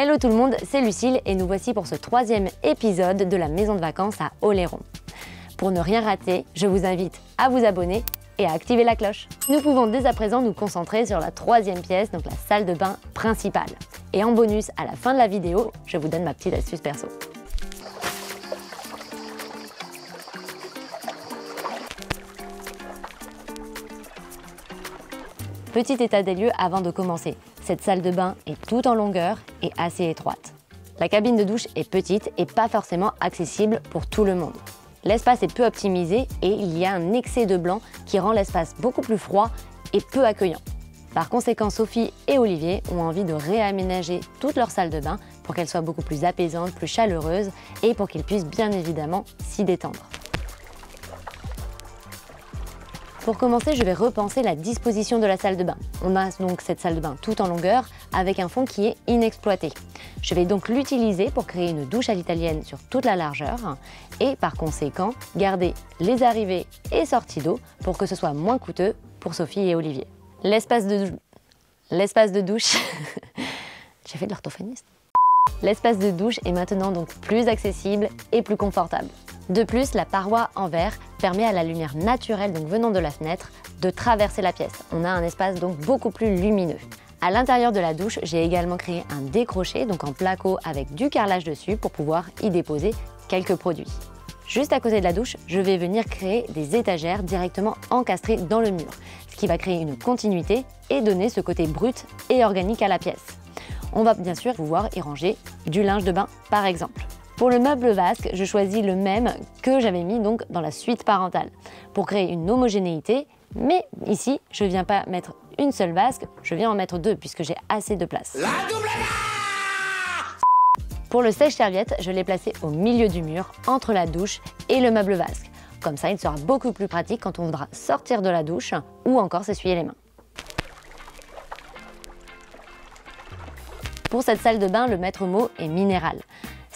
Hello tout le monde, c'est Lucille et nous voici pour ce troisième épisode de la maison de vacances à Oléron. Pour ne rien rater, je vous invite à vous abonner et à activer la cloche. Nous pouvons dès à présent nous concentrer sur la troisième pièce, donc la salle de bain principale. Et en bonus, à la fin de la vidéo, je vous donne ma petite astuce perso. Petit état des lieux avant de commencer. Cette salle de bain est toute en longueur et assez étroite. La cabine de douche est petite et pas forcément accessible pour tout le monde. L'espace est peu optimisé et il y a un excès de blanc qui rend l'espace beaucoup plus froid et peu accueillant. Par conséquent, Sophie et Olivier ont envie de réaménager toute leur salle de bain pour qu'elle soit beaucoup plus apaisante, plus chaleureuse et pour qu'ils puissent bien évidemment s'y détendre. Pour commencer, je vais repenser la disposition de la salle de bain. On a donc cette salle de bain tout en longueur avec un fond qui est inexploité. Je vais donc l'utiliser pour créer une douche à l'italienne sur toute la largeur et par conséquent garder les arrivées et sorties d'eau pour que ce soit moins coûteux pour Sophie et Olivier. L'espace de, douche... J'ai fait de l'orthophoniste. L'espace de douche est maintenant donc plus accessible et plus confortable. De plus, la paroi en verre permet à la lumière naturelle donc venant de la fenêtre de traverser la pièce. On a un espace donc beaucoup plus lumineux. À l'intérieur de la douche, j'ai également créé un décroché donc en placo avec du carrelage dessus pour pouvoir y déposer quelques produits. Juste à côté de la douche, je vais venir créer des étagères directement encastrées dans le mur, ce qui va créer une continuité et donner ce côté brut et organique à la pièce. On va bien sûr pouvoir y ranger du linge de bain par exemple. Pour le meuble vasque, je choisis le même que j'avais mis donc dans la suite parentale pour créer une homogénéité. Mais ici, je ne viens pas mettre une seule vasque, je viens en mettre deux puisque j'ai assez de place. pour le sèche-serviette, je l'ai placé au milieu du mur, entre la douche et le meuble vasque. Comme ça, il sera beaucoup plus pratique quand on voudra sortir de la douche ou encore s'essuyer les mains. Pour cette salle de bain, le maître mot est minéral.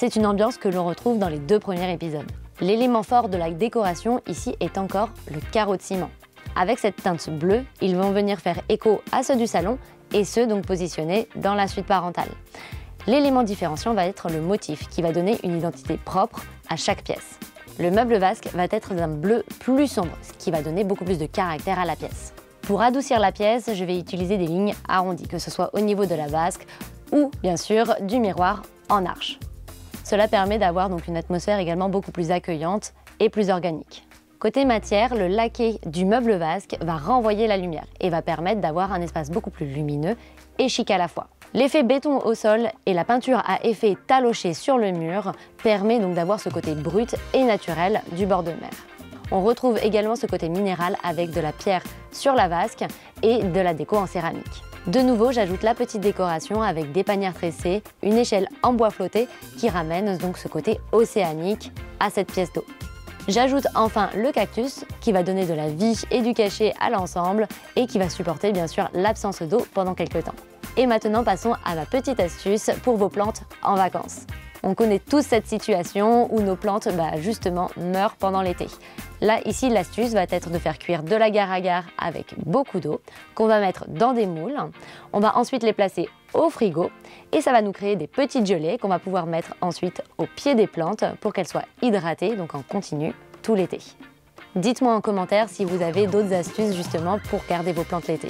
C'est une ambiance que l'on retrouve dans les deux premiers épisodes. L'élément fort de la décoration ici est encore le carreau de ciment. Avec cette teinte bleue, ils vont venir faire écho à ceux du salon et ceux donc positionnés dans la suite parentale. L'élément différenciant va être le motif qui va donner une identité propre à chaque pièce. Le meuble vasque va être d'un bleu plus sombre, ce qui va donner beaucoup plus de caractère à la pièce. Pour adoucir la pièce, je vais utiliser des lignes arrondies, que ce soit au niveau de la vasque ou bien sûr du miroir en arche. Cela permet d'avoir donc une atmosphère également beaucoup plus accueillante et plus organique. Côté matière, le laqué du meuble vasque va renvoyer la lumière et va permettre d'avoir un espace beaucoup plus lumineux et chic à la fois. L'effet béton au sol et la peinture à effet taloché sur le mur permet donc d'avoir ce côté brut et naturel du bord de mer. On retrouve également ce côté minéral avec de la pierre sur la vasque et de la déco en céramique. De nouveau, j'ajoute la petite décoration avec des panières tressées, une échelle en bois flotté qui ramène donc ce côté océanique à cette pièce d'eau. J'ajoute enfin le cactus qui va donner de la vie et du cachet à l'ensemble et qui va supporter bien sûr l'absence d'eau pendant quelques temps. Et maintenant passons à ma petite astuce pour vos plantes en vacances. On connaît tous cette situation où nos plantes bah, justement meurent pendant l'été. Là, ici, l'astuce va être de faire cuire de l'agar-agar avec beaucoup d'eau qu'on va mettre dans des moules. On va ensuite les placer au frigo et ça va nous créer des petites gelées qu'on va pouvoir mettre ensuite au pied des plantes pour qu'elles soient hydratées, donc en continu, tout l'été. Dites-moi en commentaire si vous avez d'autres astuces justement pour garder vos plantes l'été.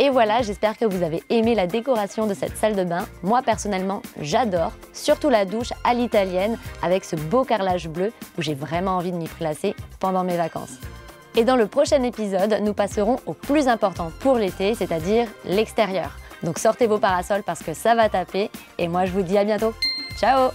Et voilà, j'espère que vous avez aimé la décoration de cette salle de bain. Moi personnellement, j'adore, surtout la douche à l'italienne avec ce beau carrelage bleu où j'ai vraiment envie de m'y placer pendant mes vacances. Et dans le prochain épisode, nous passerons au plus important pour l'été, c'est-à-dire l'extérieur. Donc sortez vos parasols parce que ça va taper et moi je vous dis à bientôt. Ciao